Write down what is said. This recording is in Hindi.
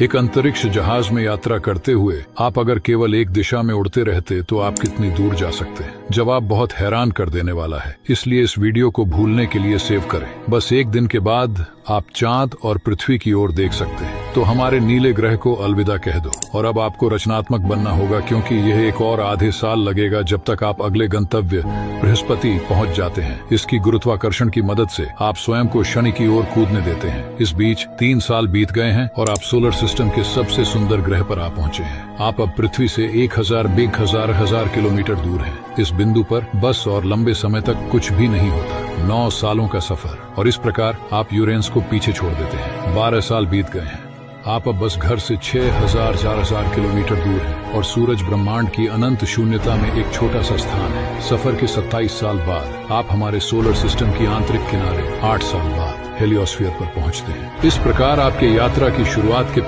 एक अंतरिक्ष जहाज़ में यात्रा करते हुए आप अगर केवल एक दिशा में उड़ते रहते तो आप कितनी दूर जा सकते हैं? जवाब बहुत हैरान कर देने वाला है। इसलिए इस वीडियो को भूलने के लिए सेव करें। बस एक दिन के बाद आप चाँद और पृथ्वी की ओर देख सकते हैं। तो हमारे नीले ग्रह को अलविदा कह दो। और अब आपको रचनात्मक बनना होगा क्योंकि यह एक और आधे साल लगेगा जब तक आप अगले गंतव्य, बृहस्पति, पहुँच जाते हैं। इसकी गुरुत्वाकर्षण की मदद से आप स्वयं को शनि की ओर कूदने देते हैं। इस बीच तीन साल बीत गए हैं और आप सोलर सिस्टम के सबसे सुंदर ग्रह पर आ पहुँचे हैं। आप अब पृथ्वी से एक हज़ार बीग हज़ार हज़ार किलोमीटर दूर हैं। इस बिंदु पर बस और लंबे समय तक कुछ भी नहीं होता। नौ सालों का सफ़र। और इस प्रकार आप यूरेंस को पीछे छोड़ देते हैं। बारह साल बीत गए हैं। आप अब बस घर से छह हज़ार, चार हज़ार किलोमीटर दूर हैं और सूरज ब्रह्मांड की अनंत शून्यता में एक छोटा सा स्थान है। सफ़र के 27 साल बाद आप हमारे सोलर सिस्टम की आंतरिक किनारे आठ साल बाद हेलियोस्फीयर पर पहुँचते हैं। इस प्रकार आपके यात्रा की शुरुआत के